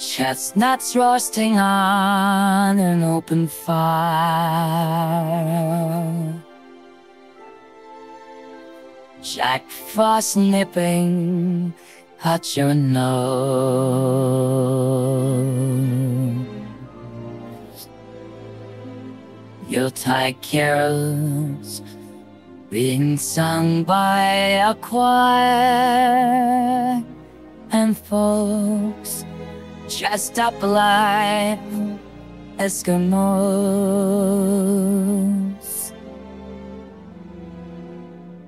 Chestnuts roasting on an open fire. Jack Frost nipping at your nose. Yuletide carols being sung by a choir and folks dressed up like Eskimos.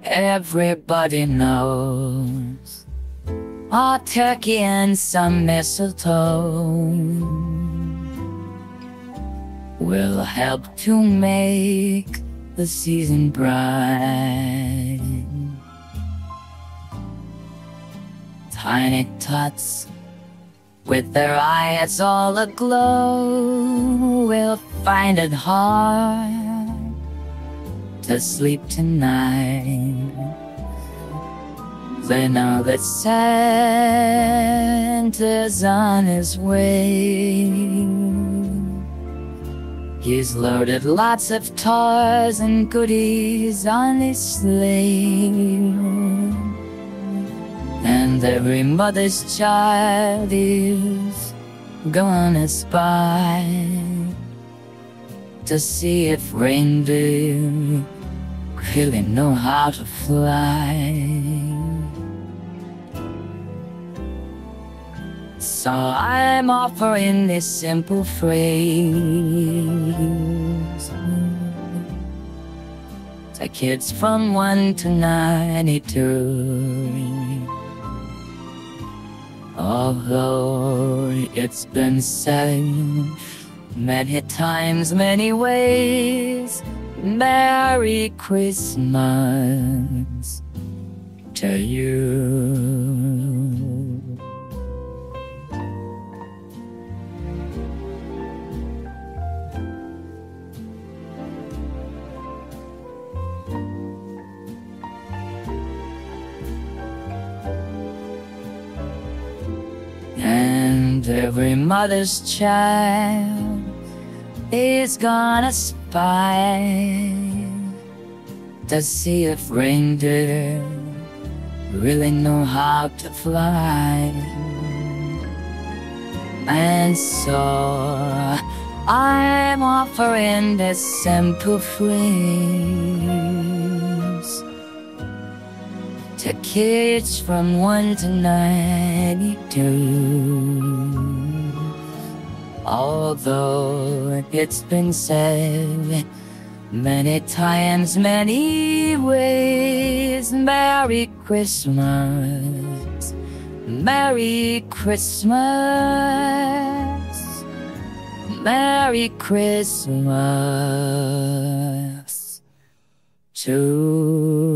Everybody knows a turkey and some mistletoe will help to make the season bright. Tiny tots with their eyes all aglow we'll find it hard to sleep tonight. They know that Santa's on his way. He's loaded lots of toys and goodies on his sleigh. And every mother's child is gonna spy to see if reindeer really know how to fly. So I'm offering this simple phrase to kids from 1 to 92. Although it's been said many times, many ways, Merry Christmas to you. And every mother's child is gonna spy to see if reindeer really know how to fly. And so I'm offering this simple phrase to kids from 1 to 92. Although it's been said many times, many ways, Merry Christmas, Merry Christmas, Merry Christmas to